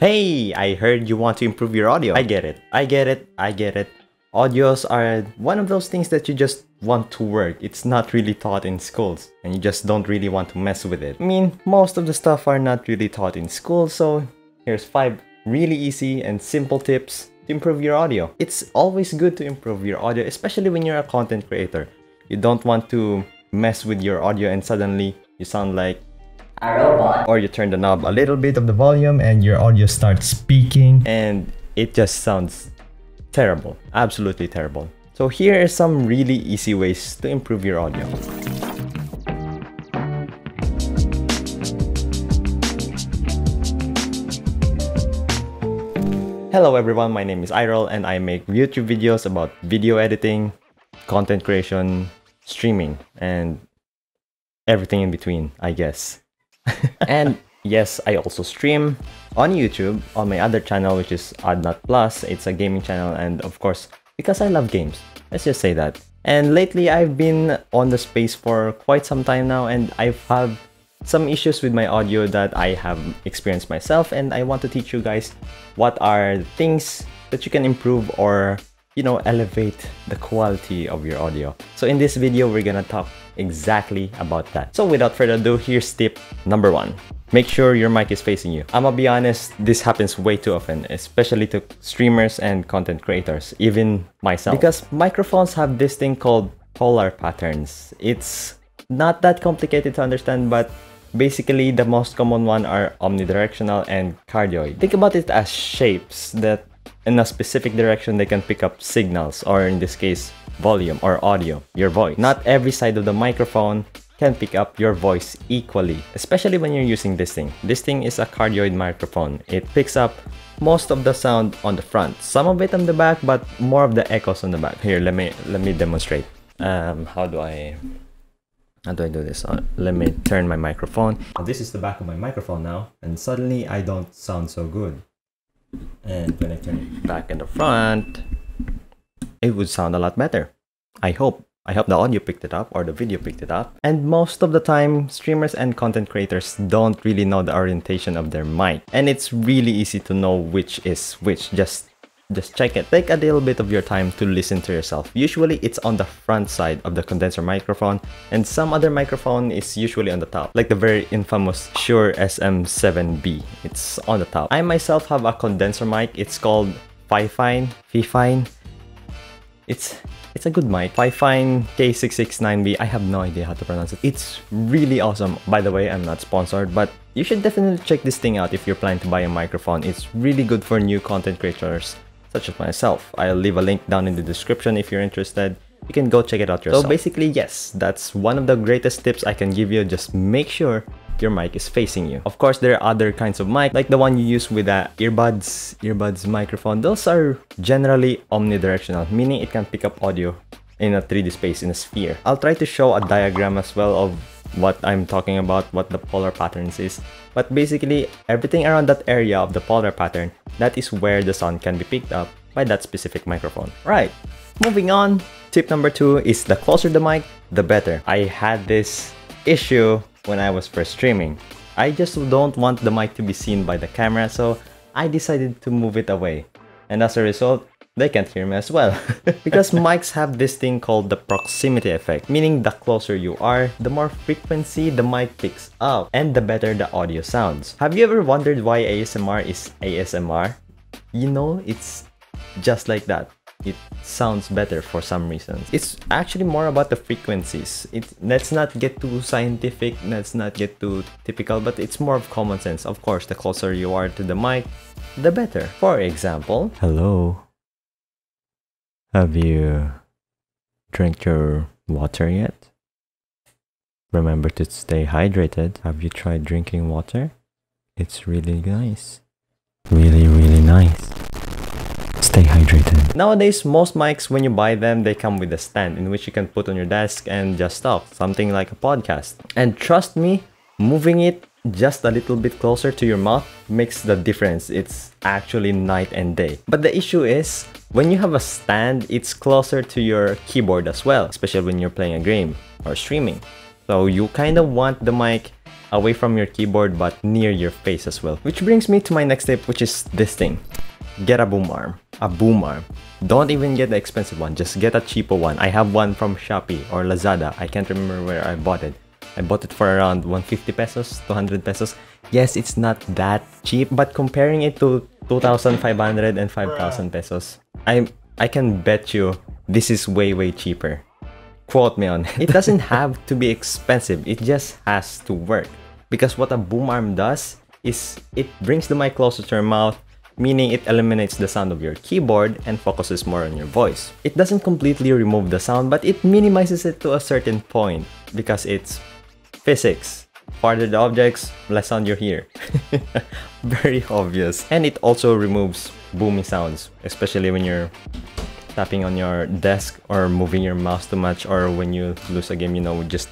Hey, I heard you want to improve your audio. I get it. I get it. I get it. Audios are one of those things that you just want to work. It's not really taught in schools and you just don't really want to mess with it. I mean, most of the stuff are not really taught in school, so here's 5 really easy and simple tips to improve your audio. It's always good to improve your audio, especially when you're a content creator. You don't want to mess with your audio and suddenly you sound like a robot. Or you turn the knob a little bit of the volume and your audio starts speaking and it just sounds terrible. Absolutely terrible. So here are some really easy ways to improve your audio. Hello everyone, my name is Irol and I make YouTube videos about video editing, content creation, streaming, and everything in between, I guess. and yes, I also stream on YouTube on my other channel, which is Oddknott Plus. It's a gaming channel, and of course, because I love games. Let's just say that. And lately, I've been on the space for quite some time now, and I've had some issues with my audio that I have experienced myself, and I want to teach you guys what are things that you can improve or you know elevate the quality of your audio. So in this video we're gonna talk exactly about that. So without further ado here's tip number one. Make sure your mic is facing you. I'm gonna be honest this happens way too often especially to streamers and content creators even myself. Because microphones have this thing called polar patterns. It's not that complicated to understand but basically the most common one are omnidirectional and cardioid. Think about it as shapes that in a specific direction they can pick up signals or in this case volume or audio your voice not every side of the microphone can pick up your voice equally especially when you're using this thing this thing is a cardioid microphone it picks up most of the sound on the front some of it on the back but more of the echoes on the back here let me let me demonstrate um how do i how do I do this? Uh, let me turn my microphone. This is the back of my microphone now, and suddenly I don't sound so good. And when I turn it back in the front, it would sound a lot better. I hope. I hope the audio picked it up or the video picked it up. And most of the time, streamers and content creators don't really know the orientation of their mic. And it's really easy to know which is which just just check it. Take a little bit of your time to listen to yourself. Usually it's on the front side of the condenser microphone and some other microphone is usually on the top, like the very infamous Shure SM7B. It's on the top. I myself have a condenser mic. It's called Fifine. Fifine. It's it's a good mic. Fifine K669B. I have no idea how to pronounce it. It's really awesome. By the way, I'm not sponsored, but you should definitely check this thing out if you're planning to buy a microphone. It's really good for new content creators such as myself. I'll leave a link down in the description if you're interested. You can go check it out yourself. So basically, yes, that's one of the greatest tips I can give you. Just make sure your mic is facing you. Of course, there are other kinds of mic, like the one you use with the earbuds, earbuds microphone. Those are generally omnidirectional, meaning it can pick up audio in a 3D space, in a sphere. I'll try to show a diagram as well of what I'm talking about, what the polar patterns is. But basically, everything around that area of the polar pattern, that is where the sound can be picked up by that specific microphone. Right, moving on. Tip number two is the closer the mic, the better. I had this issue when I was first streaming. I just don't want the mic to be seen by the camera, so I decided to move it away. And as a result, they can't hear me as well. because mics have this thing called the proximity effect, meaning the closer you are, the more frequency the mic picks up, and the better the audio sounds. Have you ever wondered why ASMR is ASMR? You know, it's just like that it sounds better for some reasons. It's actually more about the frequencies. It let's not get too scientific, let's not get too typical, but it's more of common sense. Of course, the closer you are to the mic, the better. For example, hello. Have you drank your water yet? Remember to stay hydrated. Have you tried drinking water? It's really nice. Really, really nice. Stay hydrated. Nowadays, most mics, when you buy them, they come with a stand in which you can put on your desk and just talk, something like a podcast. And trust me, moving it just a little bit closer to your mouth makes the difference. It's actually night and day. But the issue is, when you have a stand, it's closer to your keyboard as well, especially when you're playing a game or streaming. So you kind of want the mic away from your keyboard but near your face as well. Which brings me to my next tip which is this thing. Get a boom arm. A boom arm. Don't even get the expensive one, just get a cheaper one. I have one from Shopee or Lazada. I can't remember where I bought it. I bought it for around 150 pesos, 200 pesos. Yes, it's not that cheap, but comparing it to 2,500 and 5,000 pesos, I I can bet you this is way way cheaper. Quote me on it. It doesn't have to be expensive. It just has to work. Because what a boom arm does is it brings the mic closer to your mouth, meaning it eliminates the sound of your keyboard and focuses more on your voice. It doesn't completely remove the sound, but it minimizes it to a certain point because it's physics. Farther the objects, less sound you hear. Very obvious. And it also removes booming sounds, especially when you're tapping on your desk or moving your mouse too much or when you lose a game, you know, just...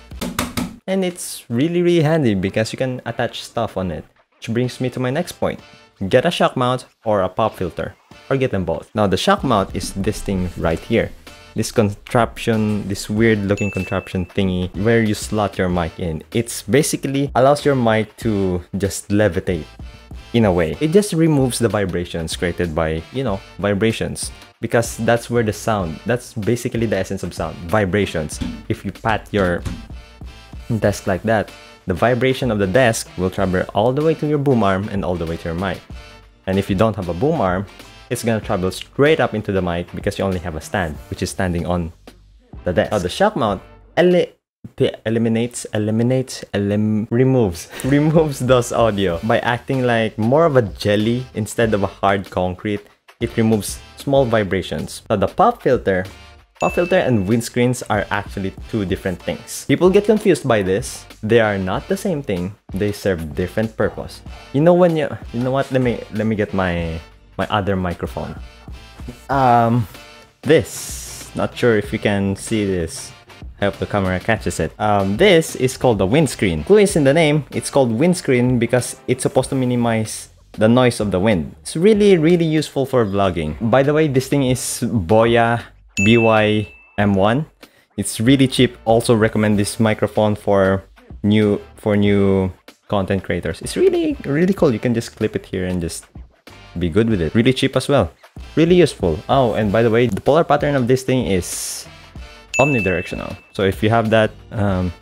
And it's really, really handy because you can attach stuff on it. Which brings me to my next point. Get a shock mount or a pop filter, or get them both. Now the shock mount is this thing right here this contraption, this weird looking contraption thingy where you slot your mic in. It's basically allows your mic to just levitate in a way. It just removes the vibrations created by, you know, vibrations because that's where the sound, that's basically the essence of sound, vibrations. If you pat your desk like that, the vibration of the desk will travel all the way to your boom arm and all the way to your mic. And if you don't have a boom arm, it's gonna travel straight up into the mic because you only have a stand, which is standing on the desk. Now the shock mount eli eliminates, eliminates, elim removes, removes those audio by acting like more of a jelly instead of a hard concrete. It removes small vibrations. Now the pop filter Pop filter and windscreens are actually two different things. People get confused by this. They are not the same thing. They serve different purpose. You know when you you know what? Let me let me get my my other microphone. Um, this, not sure if you can see this. I hope the camera catches it. Um, this is called the windscreen. Clue is in the name. It's called windscreen because it's supposed to minimize the noise of the wind. It's really, really useful for vlogging. By the way, this thing is Boya BY M1. It's really cheap. Also recommend this microphone for new for new content creators. It's really, really cool. You can just clip it here and just be good with it. Really cheap as well. Really useful. Oh, and by the way, the polar pattern of this thing is omnidirectional. So if you have that, um,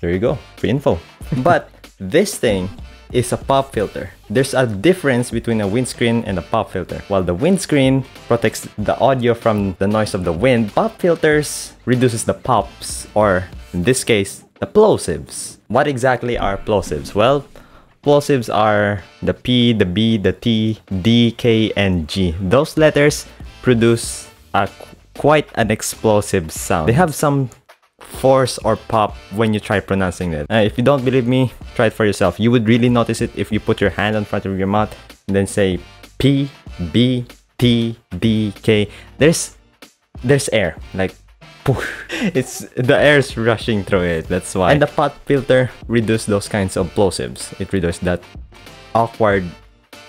there you go, free info. but this thing is a pop filter. There's a difference between a windscreen and a pop filter. While the windscreen protects the audio from the noise of the wind, pop filters reduces the pops, or in this case, the plosives. What exactly are plosives? Well, Plosives are the P, the B, the T, D, K, and G. Those letters produce a quite an explosive sound. They have some force or pop when you try pronouncing it. Uh, if you don't believe me, try it for yourself. You would really notice it if you put your hand in front of your mouth and then say P, B, T, D, K. There's there's air like it's the air's rushing through it that's why. And the pop filter reduce those kinds of plosives. It reduces that awkward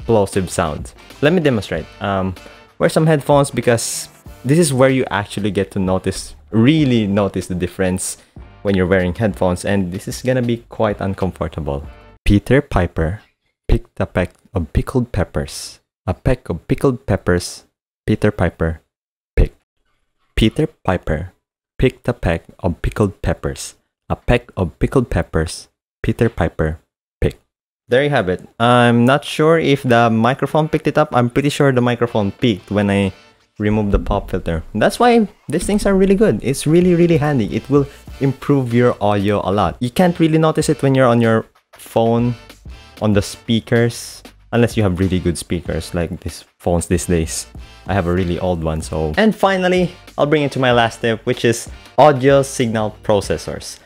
plosive sound. Let me demonstrate. Um wear some headphones because this is where you actually get to notice really notice the difference when you're wearing headphones and this is gonna be quite uncomfortable. Peter piper picked a peck of pickled peppers. A peck of pickled peppers peter piper picked. Peter piper picked a peck of pickled peppers. A peck of pickled peppers. Peter Piper picked. There you have it. I'm not sure if the microphone picked it up. I'm pretty sure the microphone peaked when I removed the pop filter. That's why these things are really good. It's really, really handy. It will improve your audio a lot. You can't really notice it when you're on your phone, on the speakers, unless you have really good speakers like these phones these days. I have a really old one, so... And finally, I'll bring it to my last tip, which is audio signal processors.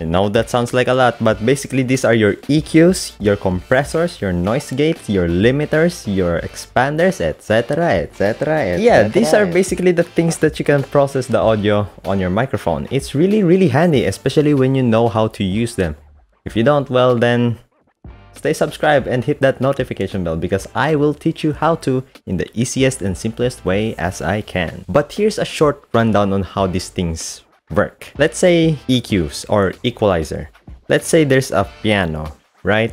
I know that sounds like a lot, but basically these are your EQs, your compressors, your noise gates, your limiters, your expanders, etc, etc, Yeah, these are basically the things that you can process the audio on your microphone. It's really, really handy, especially when you know how to use them. If you don't, well then, stay subscribed and hit that notification bell because I will teach you how to in the easiest and simplest way as I can. But here's a short rundown on how these things work. Let's say EQs or equalizer. let's say there's a piano, right?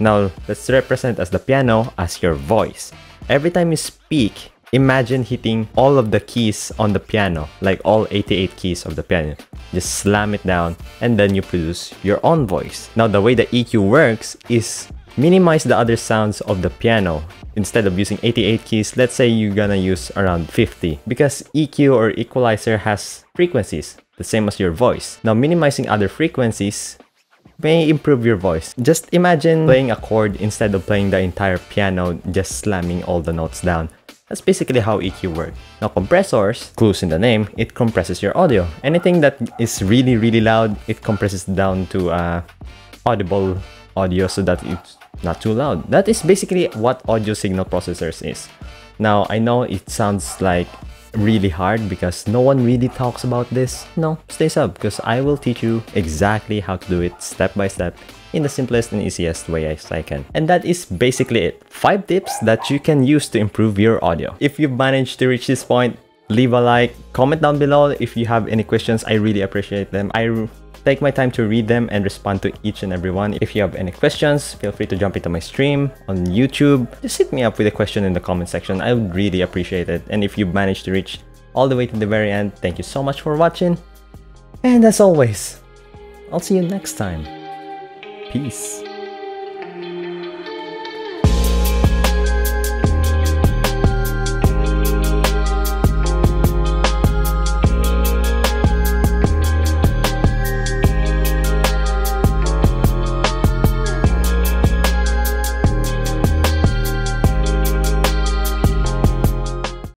Now, let's represent as the piano as your voice. Every time you speak, imagine hitting all of the keys on the piano, like all 88 keys of the piano. Just slam it down and then you produce your own voice. Now, the way the EQ works is minimize the other sounds of the piano. Instead of using 88 keys, let's say you're gonna use around 50 because EQ or equalizer has frequencies, the same as your voice. Now, minimizing other frequencies may improve your voice. Just imagine playing a chord instead of playing the entire piano, just slamming all the notes down. That's basically how EQ works. Now compressors, clues in the name, it compresses your audio. Anything that is really really loud, it compresses down to uh, audible audio so that it's not too loud. That is basically what audio signal processors is. Now I know it sounds like really hard because no one really talks about this. No, stay sub because I will teach you exactly how to do it step by step in the simplest and easiest way as I can. And that is basically it. 5 tips that you can use to improve your audio. If you've managed to reach this point, leave a like, comment down below if you have any questions. I really appreciate them. I take my time to read them and respond to each and every one. If you have any questions, feel free to jump into my stream on YouTube. Just hit me up with a question in the comment section. I would really appreciate it. And if you've managed to reach all the way to the very end, thank you so much for watching. And as always, I'll see you next time. Peace.